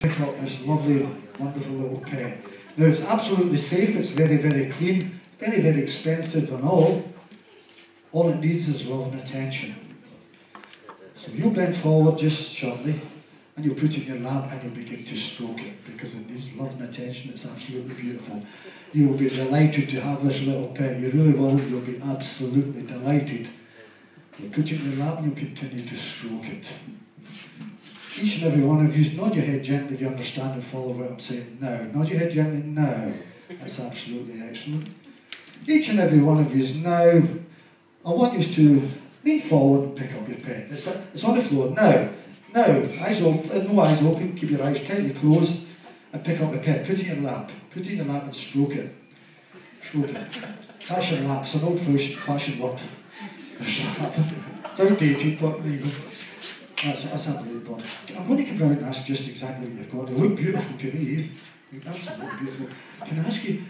pick up this lovely, wonderful little pet. Now it's absolutely safe, it's very, very clean, very, very expensive and all. All it needs is love and attention. So you'll bend forward just shortly and you'll put it in your lap and you'll begin to stroke it because it needs love and attention. It's absolutely beautiful. You will be delighted to have this little pet. You really will. You'll be absolutely delighted. You put it in your lap and you continue to stroke it. Each and every one of you, nod your head gently if you understand and follow what I'm saying now. Nod your head gently now. That's absolutely excellent. Each and every one of you now, I want you to lean forward and pick up your pet. It's, it's on the floor now. Now, eyes open, uh, no eyes open, keep your eyes tightly closed and pick up the pet. Put it in your lap. Put it in your lap and stroke it. Stroke it. That's your lap. It's an old fashioned word. it's outdated, but there you go. That's, that's unbelievable. I'm going to come round and ask just exactly what you've got. They look beautiful to me. They absolutely beautiful. Can I ask you,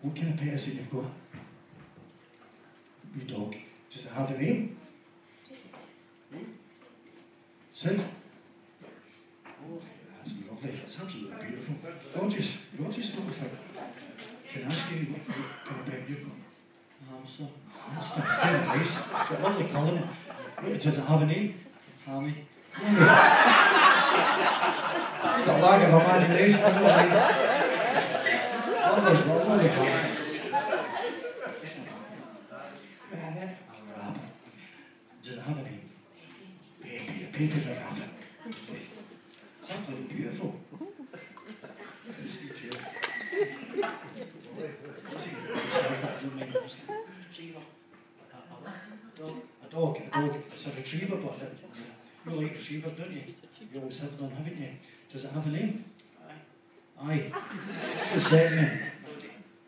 what kind of pet is it you've got? Your dog. Does it have a name? Hmm? Sid? Oh, that's lovely. That's absolutely beautiful. Gorgeous. Gorgeous little thing. Can I ask you what kind of pet you've got? Hamster. Hamster. Very nice. It's got lovely colour. Does it have a name? Tommy. You've got a lack of imagination, haven't you? Lovely, lovely. Rabbit. Does it have a name? Baby, a baby the rabbit. Something beautiful. A dog, a dog. It's a retriever, but you like retriever, don't you? You always have them, haven't you? Does it have a name? Aye. Aye. What's the second name?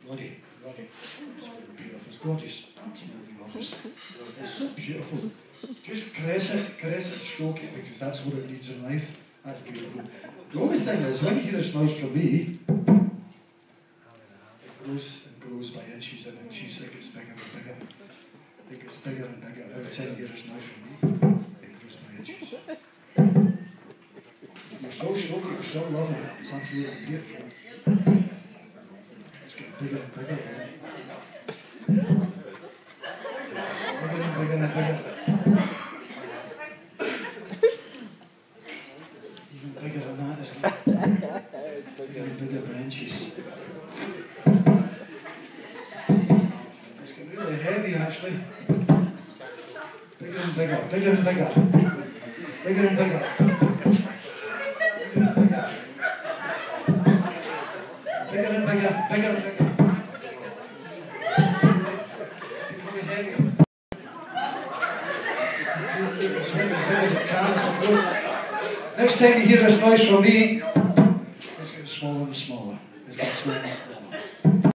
Roddy. It's beautiful. It's gorgeous. Absolutely gorgeous. It's so beautiful. Just caress it, caress it, stroke it, because that's what it needs in life. That's beautiful. The only thing is, when you hear this noise from me, it grows and grows by inches and inches. It gets bigger and bigger. It gets bigger and bigger. Every time you hear this noise from me, you're so sure, you're so lovely. It's absolutely beautiful. It's getting bigger and bigger. Bigger and bigger and bigger. Even bigger than that, isn't it? And bigger by inches. It's getting really heavy, actually. Bigger and bigger, bigger and bigger. It can, I suppose. Next time you hear this noise from me, it's getting smaller and smaller. It's getting smaller and smaller.